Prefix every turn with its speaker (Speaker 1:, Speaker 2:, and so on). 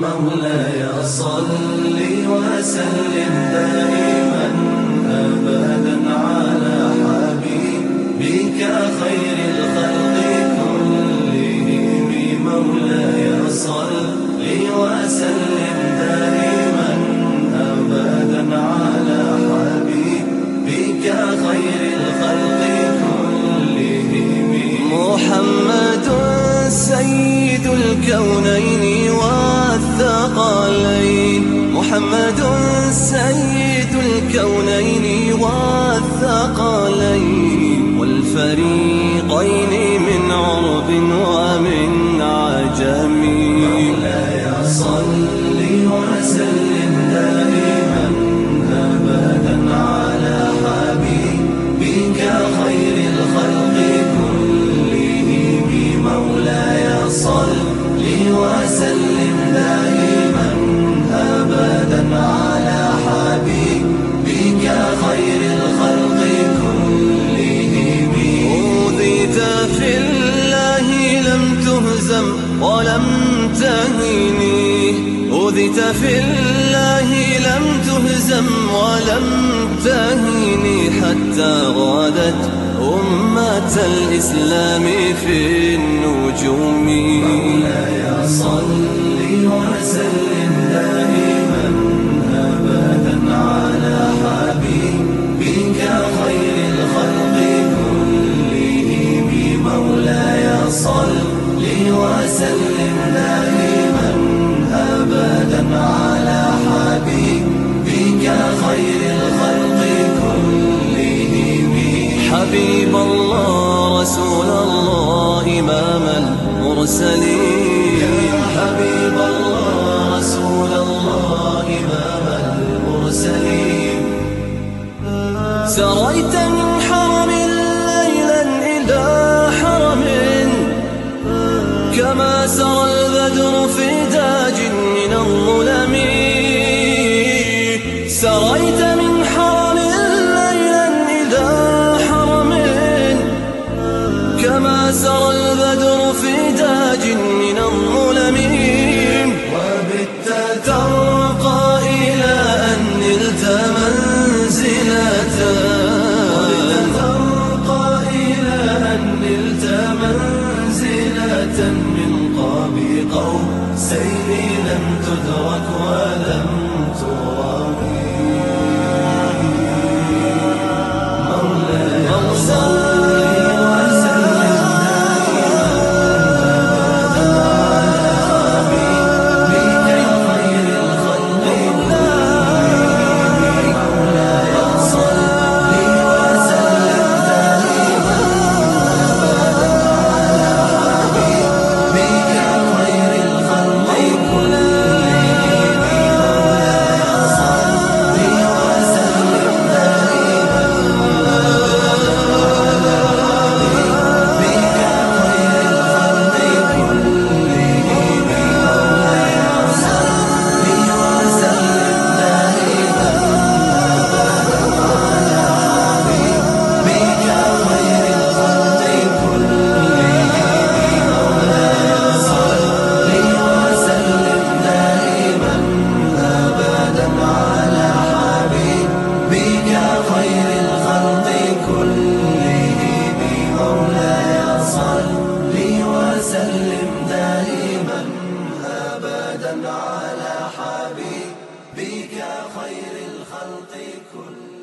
Speaker 1: مولاي صل وسلم. دائما والثقلين محمد سيد الكونين والثقلين. والفريقين من عرب ومن عجم مولاي صل ولم تهني. اوذيت في الله لم تهزم ولم تهني. حتى غادت أمة الإسلام في النجوم. مولاي صل وسلم دائما. وسلم دائما أبدا على حبيبك خير الخلق كلهم. حبيب الله رسول الله إمام المرسلين. يا حبيب الله رسول الله إمام المرسلين. سريت من حرم ليلا إلى كما سرى البدر في لم على حبيبك خير الخلق كلهم.